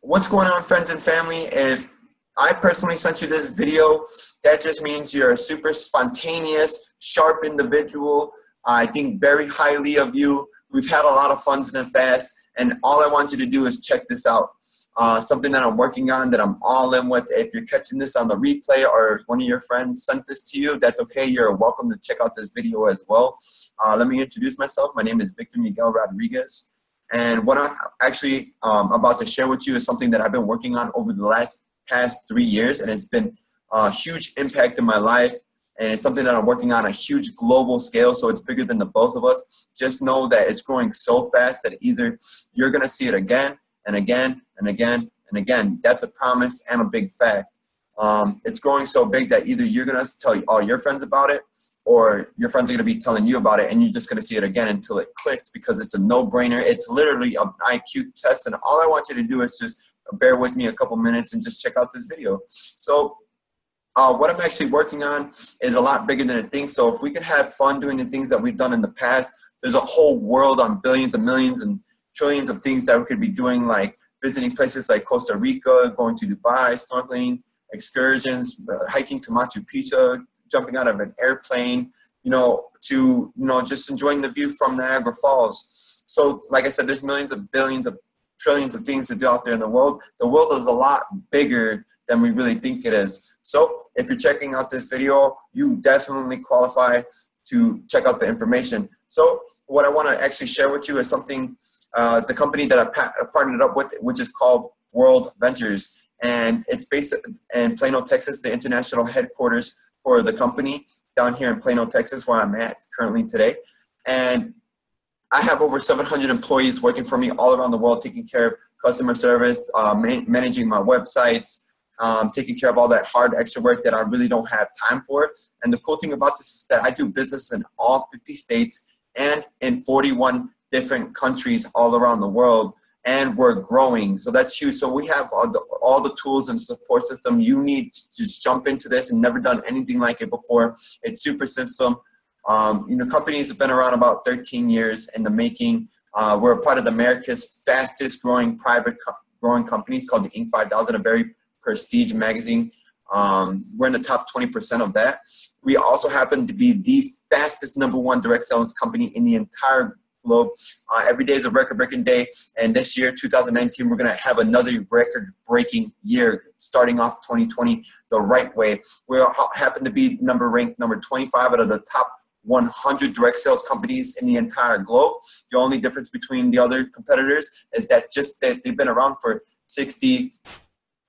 what's going on, friends and family? If I personally sent you this video, that just means you're a super spontaneous, sharp individual. I think very highly of you. We've had a lot of fun in the fast, and all I want you to do is check this out. Uh, something that I'm working on that I'm all in with. If you're catching this on the replay or one of your friends sent this to you, that's okay. You're welcome to check out this video as well. Uh, let me introduce myself. My name is Victor Miguel Rodriguez. And what I'm actually um, about to share with you is something that I've been working on over the last past three years, and it's been a huge impact in my life. And it's something that I'm working on a huge global scale, so it's bigger than the both of us. Just know that it's growing so fast that either you're gonna see it again and again and again and again. That's a promise and a big fact. Um, it's growing so big that either you're gonna tell all your friends about it, or your friends are going to be telling you about it and you're just going to see it again until it clicks because it's a no-brainer. It's literally an iq test and all i want you to do is just bear with me a couple minutes and just check out this video. So uh, what i'm actually working on is a lot bigger than it thinks. So if we could have fun doing the things that we've done in the past there's a whole world on billions and millions and trillions of things that we could be doing like visiting places like costa rica going to dubai snorkeling excursions uh, hiking to machu picchu jumping out of an airplane, you know, to, you know, just enjoying the view from Niagara Falls. So, like I said, there's millions of billions of trillions of things to do out there in the world. The world is a lot bigger than we really think it is. So, if you're checking out this video, you definitely qualify to check out the information. So, what I want to actually share with you is something uh, the company that I partnered up with, which is called World Ventures, and it's based in Plano, Texas, the international headquarters for the company down here in Plano, Texas, where I'm at currently today. And I have over 700 employees working for me all around the world, taking care of customer service, uh, man- managing my websites, um, taking care of all that hard extra work that I really don't have time for. And the cool thing about this is that I do business in all 50 states and in 41 different countries all around the world and we're growing. So that's huge. So we have all the, all the tools and support system you need to just jump into this and never done anything like it before. It's super simple. Um, you know, companies have been around about 13 years in the making. Uh, we're part of America's fastest growing private co- growing companies called the Inc. 5000, a very prestige magazine. Um, we're in the top 20% of that. We also happen to be the fastest number one direct sales company in the entire globe. Uh, every day is a record breaking day. And this year, 2019, we're going to have another record breaking year, starting off 2020 the right way. We happen to be number ranked number 25 out of the top 100 direct sales companies in the entire globe. The only difference between the other competitors is that just that they've been around for 60,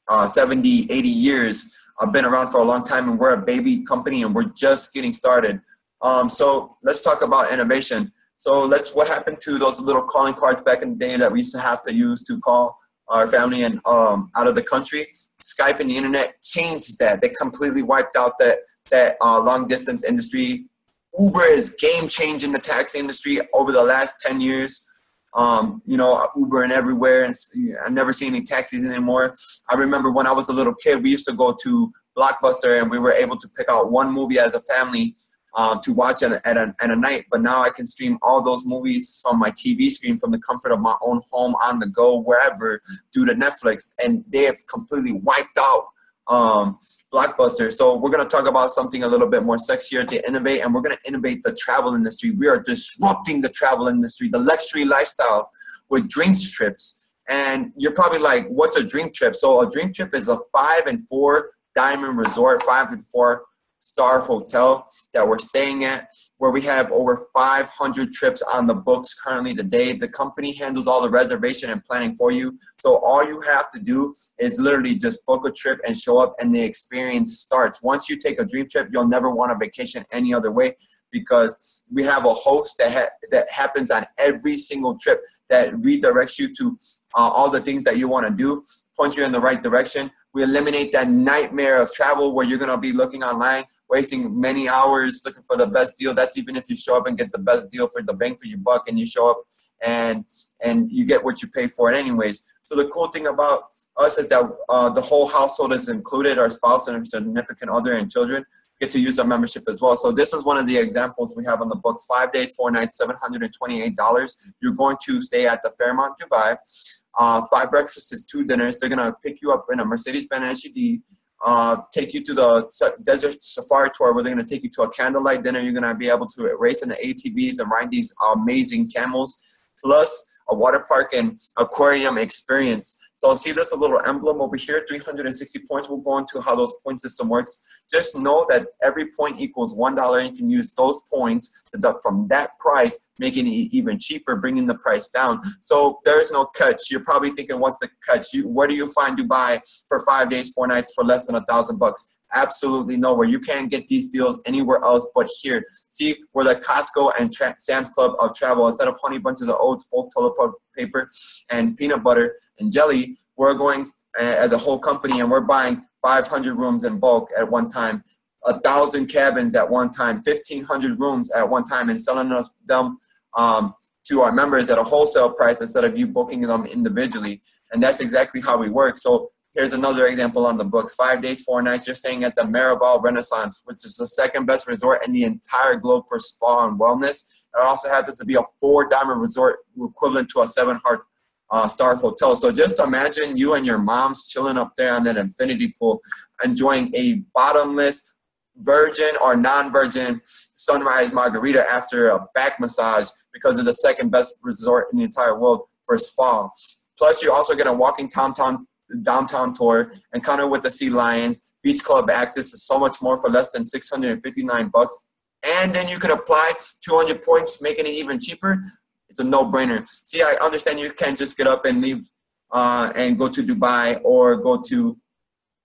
uh, 70, 80 years. I've been around for a long time and we're a baby company and we're just getting started. Um, so let's talk about innovation. So let's what happened to those little calling cards back in the day that we used to have to use to call our family and um, out of the country. Skype and the internet changed that. They completely wiped out that that uh, long distance industry. Uber is game changing the taxi industry over the last ten years. Um, you know, Uber and everywhere, and I never see any taxis anymore. I remember when I was a little kid, we used to go to Blockbuster, and we were able to pick out one movie as a family um, to watch at a, at, a, at a night. But now I can stream all those movies from my TV screen from the comfort of my own home on the go, wherever, due to Netflix. And they have completely wiped out um, Blockbuster. So we're going to talk about something a little bit more sexier to innovate, and we're going to innovate the travel industry. We are disrupting the travel industry, the luxury lifestyle with dream trips. And you're probably like, what's a dream trip? So a dream trip is a five and four diamond resort, five and four star hotel that we're staying at, where we have over 500 trips on the books currently today. The company handles all the reservation and planning for you. So all you have to do is literally just book a trip and show up, and the experience starts. Once you take a dream trip, you'll never want a vacation any other way because we have a host that ha- that happens on every single trip that redirects you to uh, all the things that you want to do, point you in the right direction we eliminate that nightmare of travel where you're going to be looking online, wasting many hours looking for the best deal. That's even if you show up and get the best deal for the bang for your buck and you show up and and you get what you pay for it anyways. So the cool thing about us is that uh, the whole household is included, our spouse and our significant other and children. Get to use our membership as well. So this is one of the examples we have on the books. Five days, four nights, $728. You're going to stay at the Fairmont Dubai. Uh, five breakfasts, two dinners. They're going to pick you up in a Mercedes-Benz SUV, uh, take you to the desert safari tour where they're going to take you to a candlelight dinner. You're going to be able to race in the ATVs and ride these amazing camels. Plus, a water park and aquarium experience. So see this a little emblem over here, 360 points. We'll go into how those point system works. Just know that every point equals $1 and you can use those points to deduct from that price, making it even cheaper, bringing the price down. So there's no catch. You're probably thinking, what's the catch? You, where do you find Dubai for five days, four nights for less than a thousand bucks? Absolutely nowhere. You can't get these deals anywhere else but here. See, we're the Costco and Tra- Sam's Club of travel. Instead of honey bunches of oats, bulk toilet paper, and peanut butter and jelly, we're going uh, as a whole company and we're buying 500 rooms in bulk at one time, a thousand cabins at one time, 1,500 rooms at one time, and selling them um, to our members at a wholesale price instead of you booking them individually. And that's exactly how we work. So Here's another example on the books. Five days, four nights, you're staying at the Maribel Renaissance, which is the second best resort in the entire globe for spa and wellness. It also happens to be a four diamond resort equivalent to a seven heart uh, star hotel. So just imagine you and your moms chilling up there on that infinity pool, enjoying a bottomless virgin or non-virgin sunrise margarita after a back massage because of the second best resort in the entire world for spa. Plus, you're also getting a walking downtown downtown tour, encounter with the sea lions, beach club access to so much more for less than 659 bucks. And then you could apply 200 points, making it even cheaper. It's a no-brainer. See, I understand you can't just get up and leave uh, and go to Dubai or go to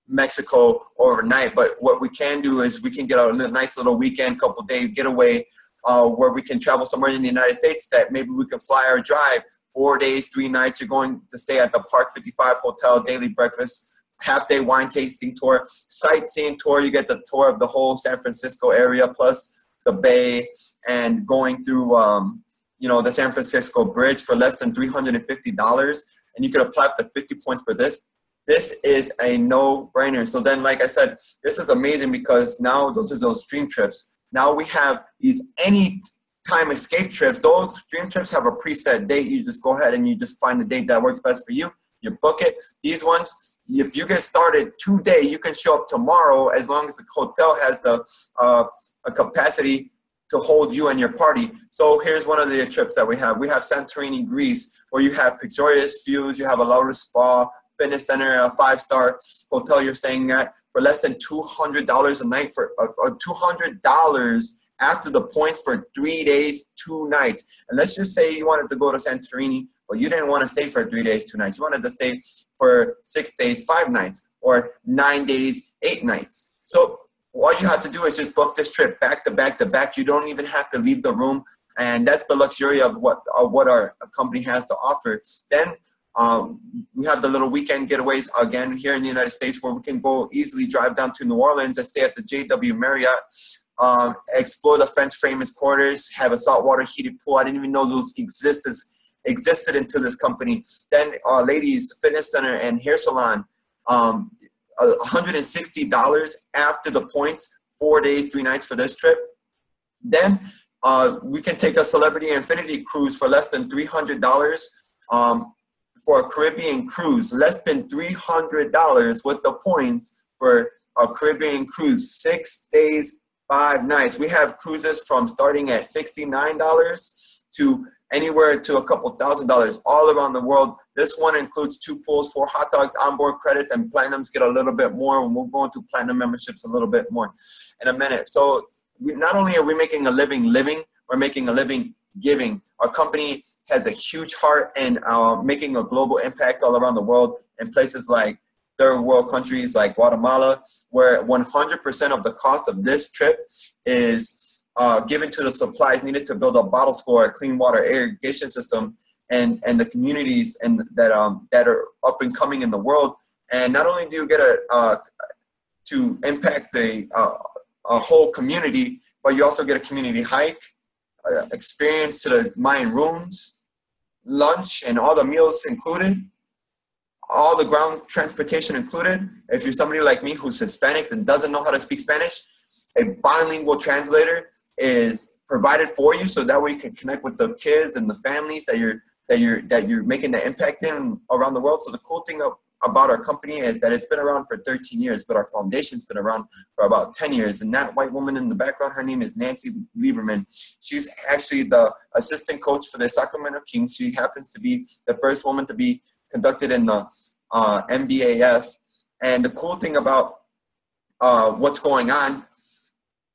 Mexico overnight. But what we can do is we can get a nice little weekend, couple day getaway uh, where we can travel somewhere in the United States that maybe we can fly or drive four days, three nights. You're going to stay at the Parc 55 Hotel, daily breakfast, half day wine tasting tour, sightseeing tour. You get the tour of the whole San Francisco area plus the Bay and going through, um, you know, the San Francisco Bridge for less than $350. And you could apply up to 50 points for this. This is a no-brainer. So then, like I said, this is amazing because now those are those dream trips. Now we have these any time escape trips, those dream trips have a preset date. You just go ahead and you just find the date that works best for you. You book it. These ones, if you get started today, you can show up tomorrow as long as the hotel has the uh, a capacity to hold you and your party. So here's one of the trips that we have. We have Santorini, Greece, where you have picturesque views. You have a Lotus Spa, fitness center, a five-star hotel you're staying at for less than $200 a night for uh, $200 after the points for three days, two nights. And let's just say you wanted to go to Santorini, but you didn't want to stay for three days, two nights. You wanted to stay for six days, five nights, or nine days, eight nights. So all you have to do is just book this trip back to back to back. You don't even have to leave the room. And that's the luxury of what of what our company has to offer. Then um, we have the little weekend getaways again here in the United States where we can go easily drive down to New Orleans and stay at the JW Marriott um, explore the French famous quarters, have a saltwater heated pool. I didn't even know those existed existed into this company. Then uh, ladies fitness center and hair salon, um, $160 after the points, four days, three nights for this trip. Then uh, we can take a celebrity infinity cruise for less than $300 um, for a Caribbean cruise, less than $300 with the points for a Caribbean cruise, six days, five nights. We have cruises from starting at $69 to anywhere to a couple thousand dollars all around the world. This one includes two pools, four hot dogs, onboard credits, and platinums get a little bit more. And we'll go into platinum memberships a little bit more in a minute. So we, not only are we making a living living, we're making a living giving. Our company has a huge heart in uh, making a global impact all around the world in places like third world countries like Guatemala, where 100% of the cost of this trip is uh, given to the supplies needed to build a bottle school, a clean water irrigation system, and, and the communities and that, um, that are up and coming in the world. And not only do you get a, uh, to impact a, uh, a whole community, but you also get a community hike, uh, experience to the Mayan ruins, lunch, and all the meals included all the ground transportation included. If you're somebody like me who's Hispanic and doesn't know how to speak Spanish, a bilingual translator is provided for you, so that way you can connect with the kids and the families that you're that you're that you're making the impact in around the world. So the cool thing of, about our company is that it's been around for 13 years, but our foundation's been around for about 10 years. And that white woman in the background, her name is Nancy Lieberman. She's actually the assistant coach for the Sacramento Kings. She happens to be the first woman to be conducted in the uh, NBAF. And the cool thing about uh, what's going on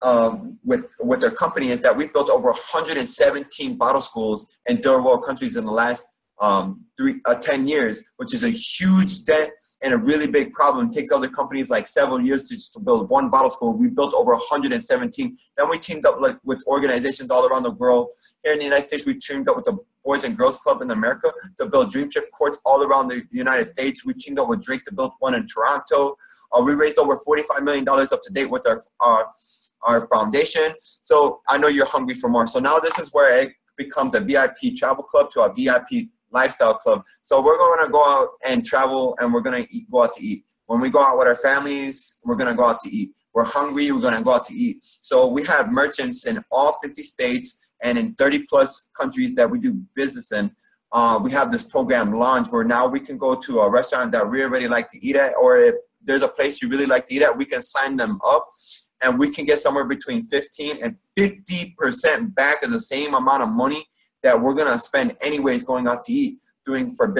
um, with with their company is that we've built over 117 bottle schools in third world countries in the last um, three, uh, 10 years, which is a huge dent and a really big problem. It takes other companies like several years to just to build one bottle school. We built over 117. Then we teamed up like with organizations all around the world. Here in the United States, we teamed up with the Boys and Girls Club in America to build Dream Trip courts all around the United States. We teamed up with Drake to build one in Toronto. Uh, we raised over $45 million up to date with our uh, our foundation. So I know you're hungry for more. So now this is where it becomes a VIP travel club to a VIP lifestyle club. So we're going to go out and travel and we're going to go out to eat. When we go out with our families, we're going to go out to eat. We're hungry, we're going to go out to eat. So we have merchants in all 50 states and in 30 plus countries that we do business in. Uh, we have this program launch where now we can go to a restaurant that we already like to eat at, or if there's a place you really like to eat at, we can sign them up and we can get somewhere between 15 and 50% back of the same amount of money that we're going to spend anyways going out to eat, doing for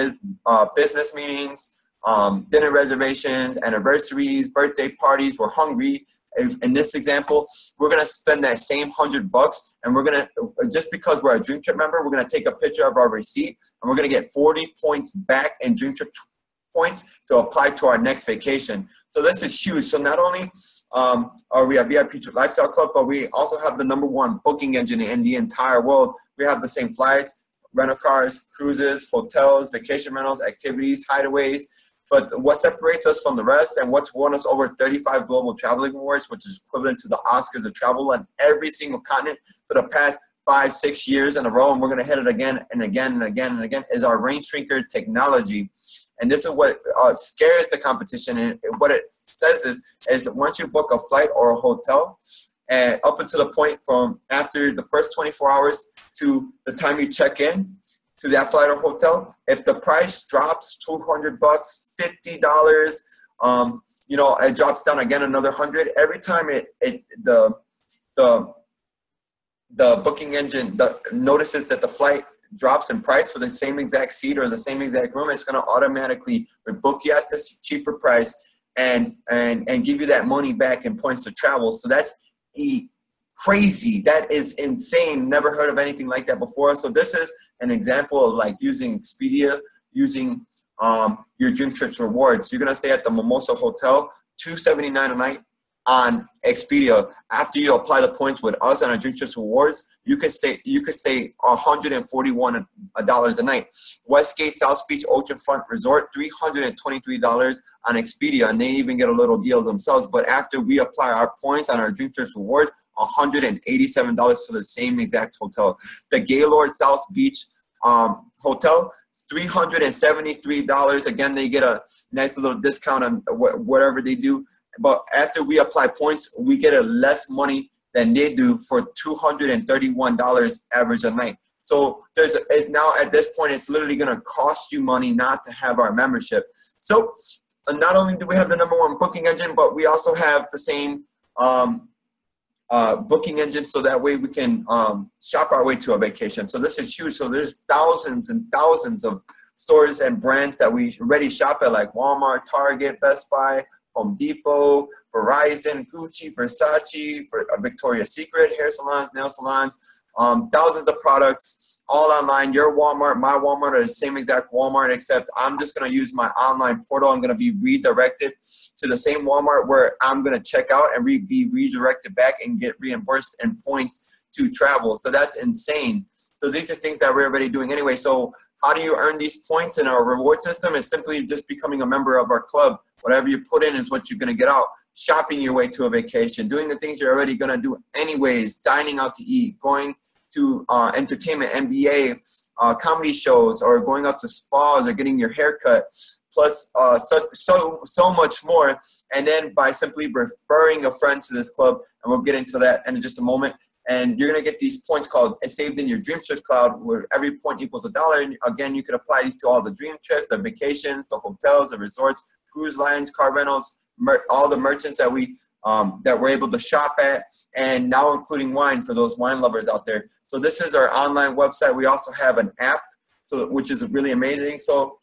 uh, business meetings, um, dinner reservations, anniversaries, birthday parties. We're hungry. In this example, we're gonna spend that same hundred bucks, and we're gonna just because we're a Dream Trip member, we're gonna take a picture of our receipt, and we're gonna get 40 points back in Dream Trip points to apply to our next vacation. So this is huge. So not only um, are we a VIP lifestyle club, but we also have the number one booking engine in the entire world. We have the same flights, rental cars, cruises, hotels, vacation rentals, activities, hideaways. But what separates us from the rest and what's won us over 35 global traveling awards, which is equivalent to the Oscars of travel on every single continent for the past five, six years in a row, and we're going to hit it again and again and again and again, is our range shrinker technology. And this is what uh, scares the competition. And what it says is, is once you book a flight or a hotel, and up until the point from after the first 24 hours to the time you check in to that flight or hotel, if the price drops 200 bucks, $50, um, you know, it drops down again another hundred. Every time it, it the the the booking engine the, notices that the flight drops in price for the same exact seat or the same exact room, it's going to automatically book you at this cheaper price and and and give you that money back in points to travel. So that's e- crazy. That is insane. Never heard of anything like that before. So this is an example of like using Expedia, using um, your Dream Trips rewards. You're gonna stay at the Mimosa Hotel, two seventy nine a night on Expedia, after you apply the points with us on our Dream Trips Rewards, you could stay you could stay 141 dollars a night. Westgate South Beach Oceanfront Resort, 323 dollars on Expedia, and they even get a little deal themselves. But after we apply our points on our Dream Trips Rewards, 187 dollars for the same exact hotel. The Gaylord South Beach um, Hotel, $373. Again, they get a nice little discount on whatever they do but after we apply points, we get a less money than they do for $231 average a night. So there's now at this point, it's literally going to cost you money not to have our membership. So uh, not only do we have the number one booking engine, but we also have the same um, uh, booking engine, so that way we can um, shop our way to a vacation. So this is huge. So there's thousands and thousands of stores and brands that we already shop at, like Walmart, Target, Best Buy, Home Depot, Verizon, Gucci, Versace, uh, Victoria's Secret, hair salons, nail salons, um, thousands of products all online. Your Walmart, my Walmart are the same exact Walmart, except I'm just going to use my online portal. I'm going to be redirected to the same Walmart where I'm going to check out and re- be redirected back and get reimbursed and points to travel. So that's insane. So these are things that we're already doing anyway. So how do you earn these points in our reward system? Is simply just becoming a member of our club. Whatever you put in is what you're going to get out. Shopping your way to a vacation, doing the things you're already going to do anyways, dining out to eat, going to uh, entertainment, NBA, uh, comedy shows, or going out to spas or getting your hair cut. plus uh, so, so, so much more. And then by simply referring a friend to this club, and we'll get into that in just a moment, and you're gonna get these points called saved in your dream trips cloud where every point equals a dollar and again you can apply these to all the dream trips the vacations the hotels the resorts cruise lines car rentals all the merchants that we um, that we're able to shop at and now including wine for those wine lovers out there. So this is our online website. We also have an app so which is really amazing. So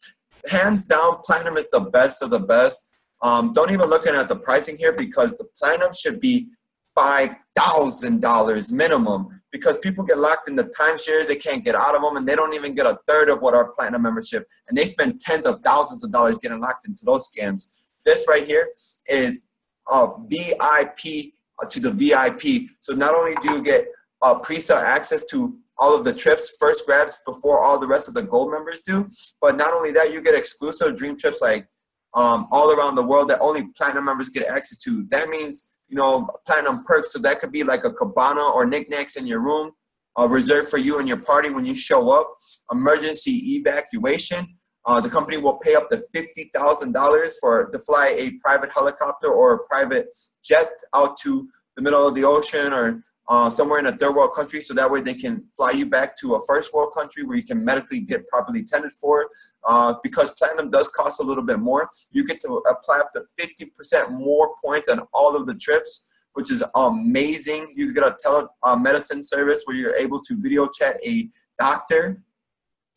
hands down platinum is the best of the best. Um, don't even look at the pricing here because the platinum should be $5,000 minimum because people get locked in the timeshares, they can't get out of them, and they don't even get a third of what our platinum membership, and they spend tens of thousands of dollars getting locked into those scams. This right here is a VIP to the VIP. So not only do you get uh, pre-sale access to all of the trips, first grabs before all the rest of the gold members do, but not only that, you get exclusive dream trips like um, all around the world that only platinum members get access to. That means you know, platinum perks. So that could be like a cabana or knickknacks in your room, uh, reserved for you and your party when you show up. Emergency evacuation. Uh, the company will pay up to fifty thousand dollars for to fly a private helicopter or a private jet out to the middle of the ocean or uh, somewhere in a third world country so that way they can fly you back to a first world country where you can medically get properly tended for. Uh, because platinum does cost a little bit more, you get to apply up to 50% more points on all of the trips, which is amazing. You get a telemedicine service where you're able to video chat a doctor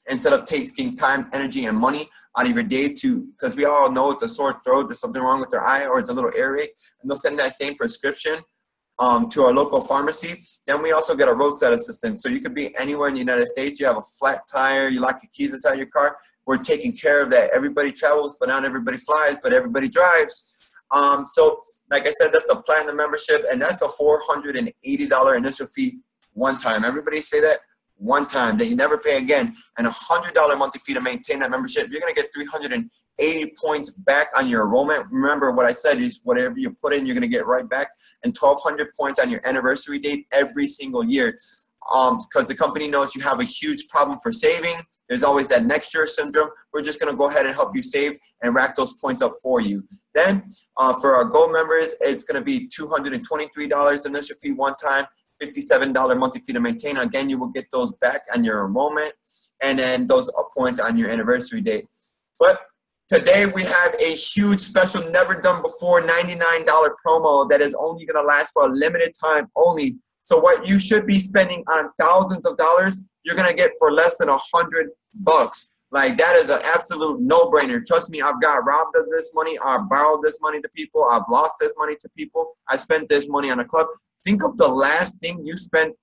instead of taking time, energy, and money out of your day to, because we all know it's a sore throat, there's something wrong with their eye, or it's a little earache, and they'll send that same prescription um, to our local pharmacy. Then we also get a roadside assistance. So you could be anywhere in the United States. You have a flat tire, you lock your keys inside your car. We're taking care of that. Everybody travels, but not everybody flies, but everybody drives. Um, so like I said, that's the platinum membership, and that's a $480 initial fee one time. Everybody say that one time that you never pay again, and a hundred dollar monthly fee to maintain that membership. You're gonna get 380 points back on your enrollment. Remember what I said is whatever you put in, you're gonna get right back, and 1,200 points on your anniversary date every single year. Because um, the company knows you have a huge problem for saving. There's always that next year syndrome. We're just gonna go ahead and help you save and rack those points up for you. Then uh, for our gold members, it's gonna be $223 initial fee one time $57 monthly fee to maintain. Again, you will get those back on your enrollment and then those points on your anniversary date. But today we have a huge special, never done before $99 promo that is only going to last for a limited time only. So what you should be spending on thousands of dollars, you're going to get for less than a hundred bucks. Like that is an absolute no-brainer. Trust me, I've got robbed of this money. I've borrowed this money to people. I've lost this money to people. I spent this money on a club. Think of the last thing you spent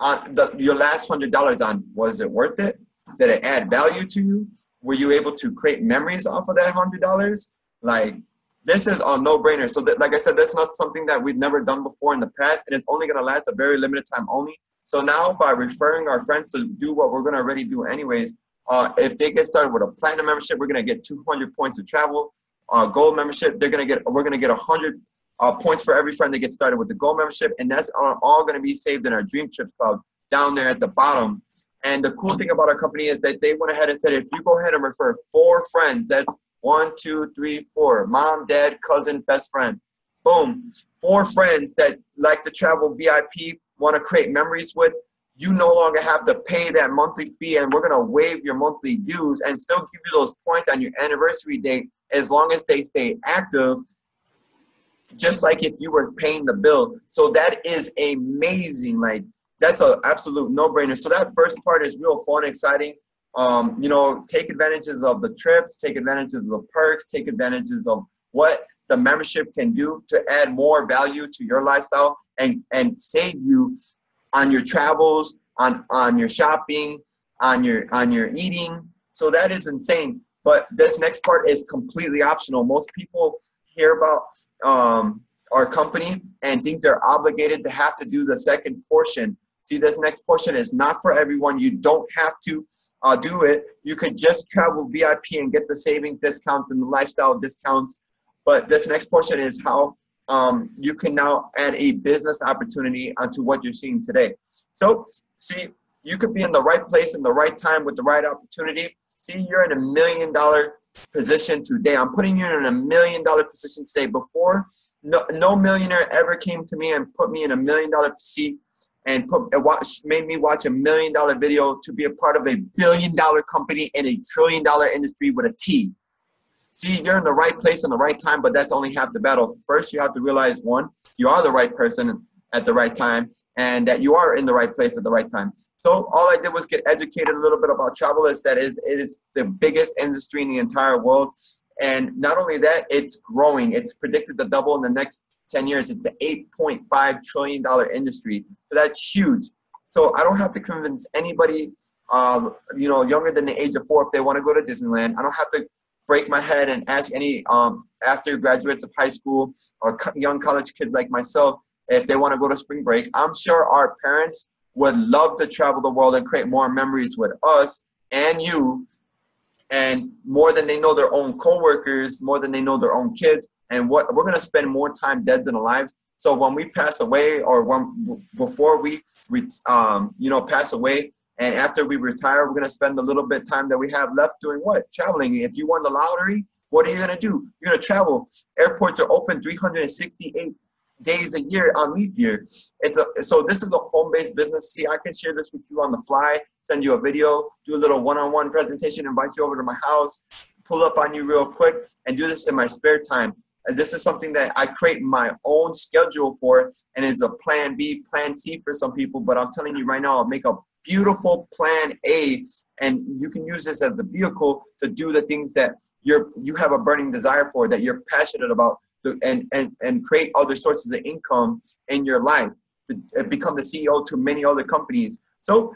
on the, your last hundred dollars on. Was it worth it? Did it add value to you? Were you able to create memories off of that hundred dollars? Like this is a no-brainer. So that, like I said, that's not something that we've never done before in the past, and it's only gonna last a very limited time only. So now by referring our friends to do what we're gonna already do anyways, uh, if they get started with a platinum membership, we're gonna get 200 points of travel. Uh, gold membership, they're gonna get we're gonna get 100 uh, points for every friend that gets started with the gold membership, and that's all, all going to be saved in our Dream Trips Cloud down there at the bottom. And the cool thing about our company is that they went ahead and said, if you go ahead and refer four friends, that's one, two, three, four, mom, dad, cousin, best friend, boom, four friends that like to travel VIP, want to create memories with, you no longer have to pay that monthly fee and we're going to waive your monthly dues and still give you those points on your anniversary date as long as they stay active just like if you were paying the bill. So that is amazing. Like that's an absolute no-brainer. So that first part is real fun, and exciting. Um, you know, take advantages of the trips, take advantages of the perks, take advantages of what the membership can do to add more value to your lifestyle and and save you on your travels, on on your shopping, on your on your eating. So that is insane. But this next part is completely optional. Most people hear about um, our company and think they're obligated to have to do the second portion. See, this next portion is not for everyone. You don't have to uh, do it. You could just travel VIP and get the saving discounts and the lifestyle discounts. But this next portion is how um, you can now add a business opportunity onto what you're seeing today. So, see, you could be in the right place in the right time with the right opportunity. See, you're in a million dollar position today. I'm putting you in a million dollar position today. Before, no, no millionaire ever came to me and put me in a million dollar seat and put, made me watch a million dollar video to be a part of a billion dollar company in a trillion dollar industry with a T. See, you're in the right place in the right time, but that's only half the battle. First, you have to realize one, you are the right person at the right time and that you are in the right place at the right time. So all I did was get educated a little bit about travel is that it is the biggest industry in the entire world. And not only that, it's growing. It's predicted to double in the next 10 years. It's the $8.5 trillion industry. So that's huge. So I don't have to convince anybody, um, you know, younger than the age of four if they want to go to Disneyland. I don't have to break my head and ask any um, after graduates of high school or young college kids like myself if they want to go to spring break. I'm sure our parents would love to travel the world and create more memories with us and you and more than they know their own coworkers, more than they know their own kids, and what we're gonna spend more time dead than alive. So when we pass away, or when before we, um, you know, pass away, and after we retire, we're gonna spend a little bit time that we have left doing what? Traveling. If you won the lottery, what are you gonna do? You're gonna travel. Airports are open 368 days a year on leap year. It's a so this is a home-based business. See, I can share this with you on the fly, send you a video, do a little one-on-one presentation, invite you over to my house, pull up on you real quick, and do this in my spare time. And this is something that I create my own schedule for, and is a plan B, plan C for some people. But I'm telling you right now, I'll make a beautiful plan A, and you can use this as a vehicle to do the things that you're you have a burning desire for, that you're passionate about, and, and, and create other sources of income in your life to become the CEO to many other companies. So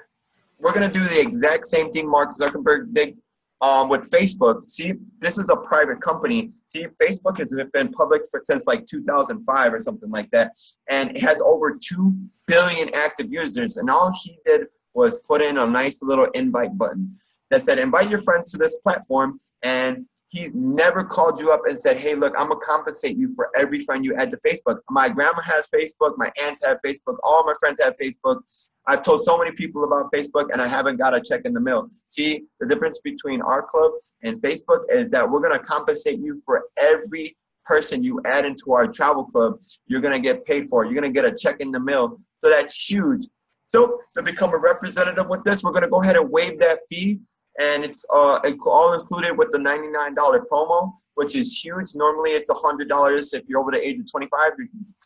we're going to do the exact same thing Mark Zuckerberg did um, with Facebook. See, this is a private company. See, Facebook has been public for, since like 2005 or something like that. And it has over 2 billion active users. And all he did was put in a nice little invite button that said, invite your friends to this platform and He's never called you up and said, hey, look, I'm going to compensate you for every friend you add to Facebook. My grandma has Facebook. My aunts have Facebook. All my friends have Facebook. I've told so many people about Facebook and I haven't got a check in the mail. See, the difference between our club and Facebook is that we're going to compensate you for every person you add into our travel club. You're going to get paid for. You're going to get a check in the mail. So that's huge. So to become a representative with this, we're going to go ahead and waive that fee and it's uh, all included with the $99 promo, which is huge. Normally, it's $100 if you're over the age of 25,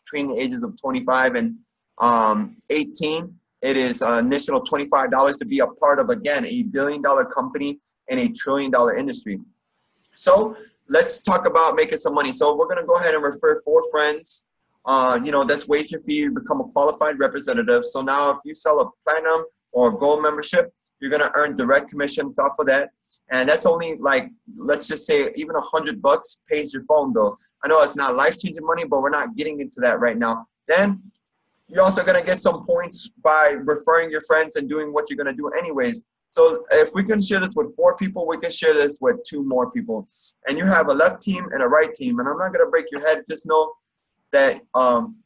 between the ages of 25 and um, 18. It is an initial $25 to be a part of, again, a billion dollar company and a trillion dollar industry. So let's talk about making some money. So we're going to go ahead and refer four friends. Uh, you know, that's waive your fee, become a qualified representative. So now if you sell a platinum or gold membership, you're gonna earn direct commissions off of that. And that's only like, let's just say even a hundred bucks pays your phone bill. I know it's not life-changing money, but we're not getting into that right now. Then you're also gonna get some points by referring your friends and doing what you're gonna do anyways. So if we can share this with four people, we can share this with two more people. And you have a left team and a right team. And I'm not gonna break your head. Just know that um,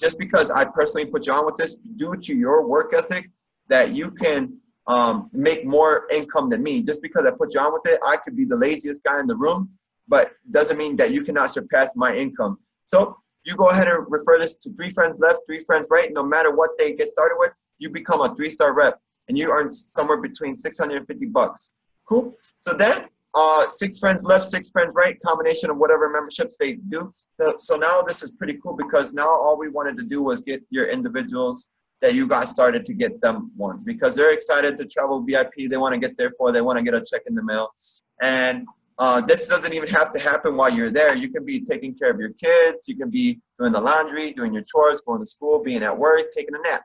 just because I personally put you on with this, due to your work ethic, that you can um, make more income than me. Just because I put you on with it, I could be the laziest guy in the room, but doesn't mean that you cannot surpass my income. So you go ahead and refer this to three friends left, three friends right. No matter what they get started with, you become a three-star rep, and you earn somewhere between 650 bucks. Cool. So then, uh, six friends left, six friends right, combination of whatever memberships they do. So now this is pretty cool because now all we wanted to do was get your individuals that you guys started to get them one because they're excited to travel VIP. They want to get there for. They want to get a check in the mail, and uh, this doesn't even have to happen while you're there. You can be taking care of your kids. You can be doing the laundry, doing your chores, going to school, being at work, taking a nap.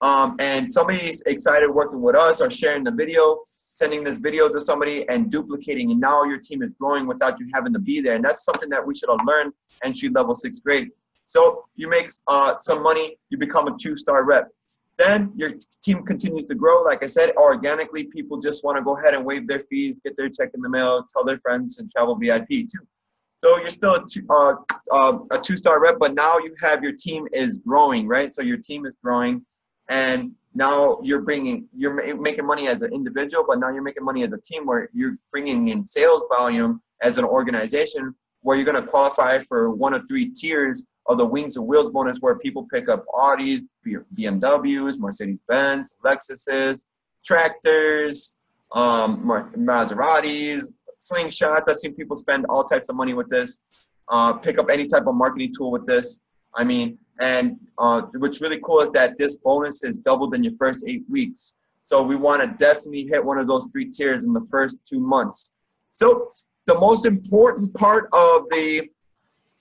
Um, and somebody's excited working with us or sharing the video, sending this video to somebody and duplicating. And now your team is growing without you having to be there. And that's something that we should have learned entry level sixth grade. So you make uh, some money, you become a two-star rep. Then your team continues to grow. Like I said, organically, people just want to go ahead and waive their fees, get their check in the mail, tell their friends, and travel VIP too. So you're still a, two, uh, uh, a two-star rep, but now you have your team is growing, right? So your team is growing, and now you're bringing you're making money as an individual but now you're making money as a team where you're bringing in sales volume as an organization where you're going to qualify for one of three tiers of the wings and wheels bonus where people pick up audis bmws mercedes-benz lexuses tractors um, maseratis slingshots i've seen people spend all types of money with this uh, pick up any type of marketing tool with this i mean and uh, what's really cool is that this bonus is doubled in your first eight weeks. So we want to definitely hit one of those three tiers in the first two months. So the most important part of the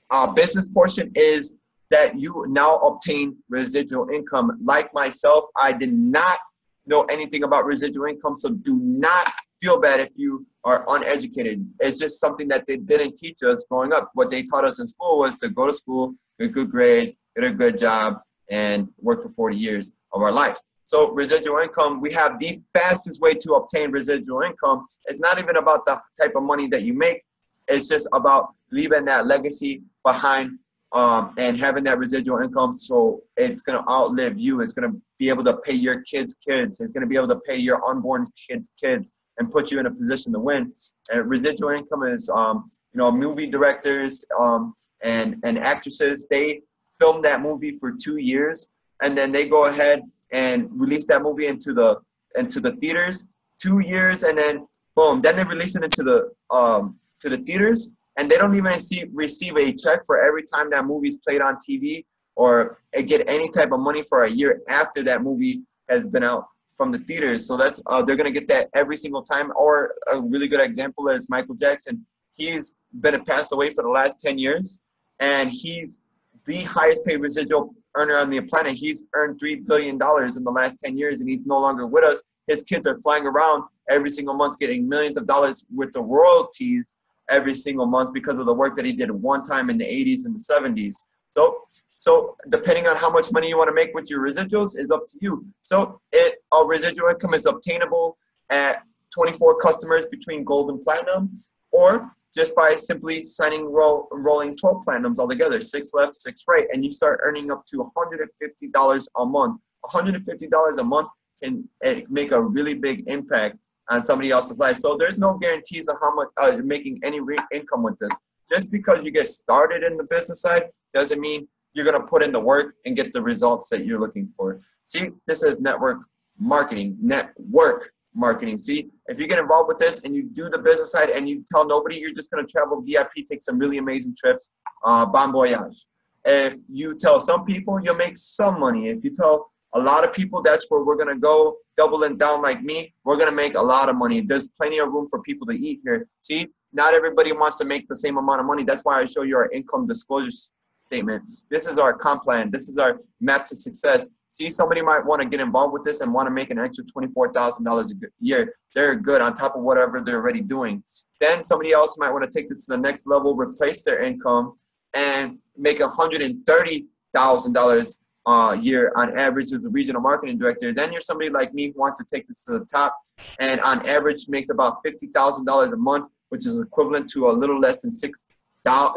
uh, business portion is that you now obtain residual income. Like myself, I did not know anything about residual income, so do not feel bad if you are uneducated. It's just something that they didn't teach us growing up. What they taught us in school was to go to school, get good grades, get a good job, and work for 40 years of our life. So residual income, we have the fastest way to obtain residual income. It's not even about the type of money that you make. It's just about leaving that legacy behind um, and having that residual income. So it's going to outlive you. It's going to be able to pay your kids' kids. It's going to be able to pay your unborn kids' kids and put you in a position to win. And residual income is, um, you know, movie directors um, and and actresses. They film that movie for two years, and then they go ahead and release that movie into the into the theaters. Two years, and then boom, then they release it into the um, to the theaters, and they don't even see, receive a check for every time that movie's played on TV or get any type of money for a year after that movie has been out from the theaters. So that's uh, they're gonna get that every single time. Or a really good example is Michael Jackson. He's been passed away for the last ten years, and he's the highest paid residual earner on the planet. He's earned three billion dollars in the last ten years, and he's no longer with us. His kids are flying around every single month, getting millions of dollars with the royalties every single month because of the work that he did one time in the 80s and the 70s. So so depending on how much money you want to make with your residuals is up to you. So it a residual income is obtainable at 24 customers between gold and platinum, or just by simply signing roll, rolling 12 platinums altogether, six left, six right, and you start earning up to $150 a month. $150 a month can eh, make a really big impact on somebody else's life. So there's no guarantees of how much uh, you're making any income with this. Just because you get started in the business side doesn't mean you're going to put in the work and get the results that you're looking for. See, this is network marketing, network marketing. See, if you get involved with this and you do the business side and you tell nobody you're just going to travel VIP, take some really amazing trips, uh, bon voyage. If you tell some people, you'll make some money. If you tell a lot of people that's where we're going to go, doubling down like me, we're going to make a lot of money. There's plenty of room for people to eat here. See, not everybody wants to make the same amount of money. That's why I show you our income disclosure statement. This is our comp plan. This is our map to success. See, somebody might want to get involved with this and want to make an extra $24,000 a year. They're good on top of whatever they're already doing. Then somebody else might want to take this to the next level, replace their income, and make $130,000 Uh, a year on average as a regional marketing director. Then you're somebody like me who wants to take this to the top and on average makes about $50,000 a month, which is equivalent to a little less than six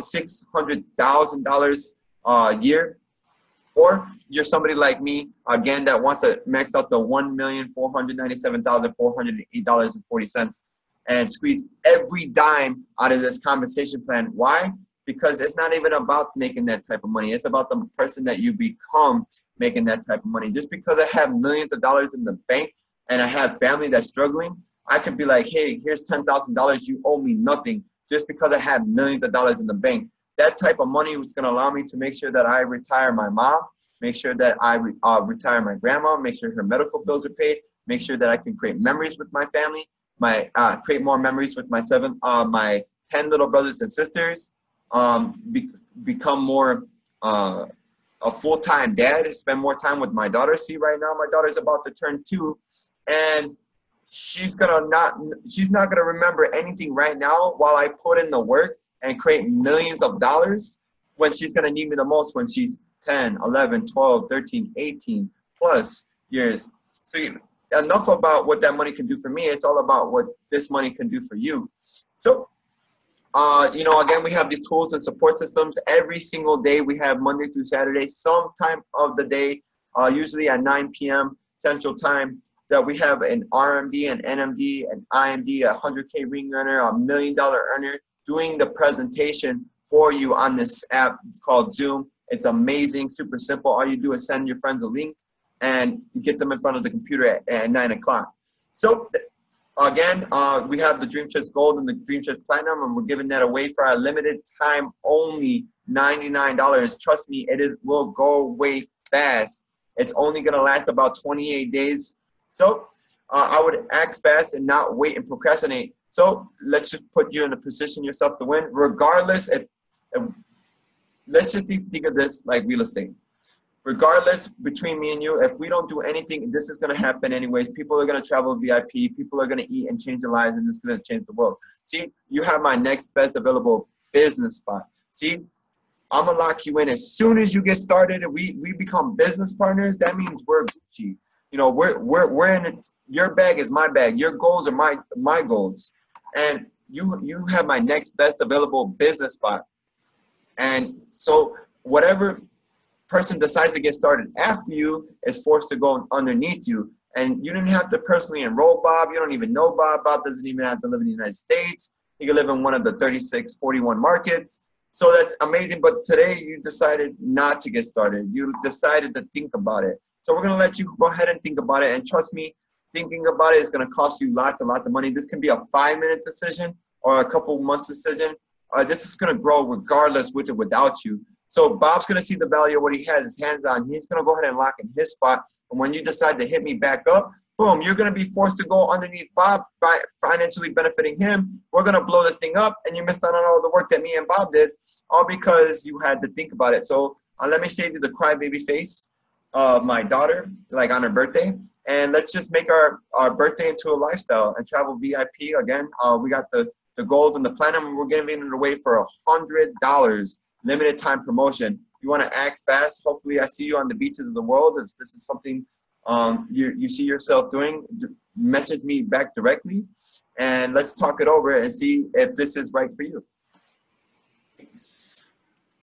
six hundred thousand dollars uh, a year, or you're somebody like me again that wants to max out the one million four hundred ninety-seven thousand four hundred eight dollars and forty cents and squeeze every dime out of this compensation plan. Why? Because it's not even about making that type of money. It's about the person that you become making that type of money. Just because I have millions of dollars in the bank and I have family that's struggling, I could be like, hey, here's $10,000. You owe me nothing just because I have millions of dollars in the bank. That type of money was going to allow me to make sure that I retire my mom, make sure that I re- uh, retire my grandma, make sure her medical bills are paid, make sure that I can create memories with my family, my uh, create more memories with my seven, uh, my ten little brothers and sisters, um, be- become more uh, a full time dad, spend more time with my daughter. See, right now my daughter's about to turn two, and she's gonna not she's not gonna remember anything right now while I put in the work and create millions of dollars when she's gonna need me the most when she's 10, 11, 12, 13, 18 plus years. So enough about what that money can do for me. It's all about what this money can do for you. So, uh, you know, again, we have these tools and support systems every single day. We have Monday through Saturday, some time of the day uh, usually at 9 p.m. Central Time, that we have an RMD, an NMD, an IMD, a 100K ring earner, a million dollar earner doing the presentation for you on this app called Zoom. It's amazing, super simple. All you do is send your friends a link and you get them in front of the computer at, at 9 o'clock. So again, uh, we have the Dream Trips Gold and the Dream Trips Platinum, and we're giving that away for a limited time only, $99. Trust me, it is, will go away fast. It's only going to last about 28 days. So uh, I would act fast and not wait and procrastinate. So let's just put you in a position yourself to win, regardless if, if let's just think of this like real estate regardless between me and you if we don't do anything this is going to happen anyways. People are going to travel vip people are going to eat and change their lives and this is going to change the world. See you have my next best available business spot. See i'm going to lock you in. As soon as you get started we we become business partners that means we're gucci. You know we're we're, we're in it. Your bag is my bag. Your goals are my my goals. And you you have my next best available business spot. And so whatever person decides to get started after you is forced to go underneath you. And you didn't have to personally enroll Bob. You don't even know Bob. Bob doesn't even have to live in the United States. He could live in one of the 36, 41 markets. So that's amazing. But today you decided not to get started. You decided to think about it. So we're going to let you go ahead and think about it. And trust me, thinking about it is going to cost you lots and lots of money. This can be a five minute decision or a couple months decision. Uh, this is going to grow regardless with or without you. So Bob's going to see the value of what he has his hands on. He's going to go ahead and lock in his spot. And when you decide to hit me back up, boom, you're going to be forced to go underneath Bob by financially benefiting him. We're going to blow this thing up, and you missed out on all the work that me and Bob did, all because you had to think about it. So uh, let me save you the crybaby face of my daughter, like on her birthday. And let's just make our, our birthday into a lifestyle and travel VIP. Again, uh, we got the, the gold and the platinum, we're giving it away for a $100 limited time promotion. You want to act fast. Hopefully, I see you on the beaches of the world. If this is something um, you, you see yourself doing, message me back directly and let's talk it over and see if this is right for you. Peace.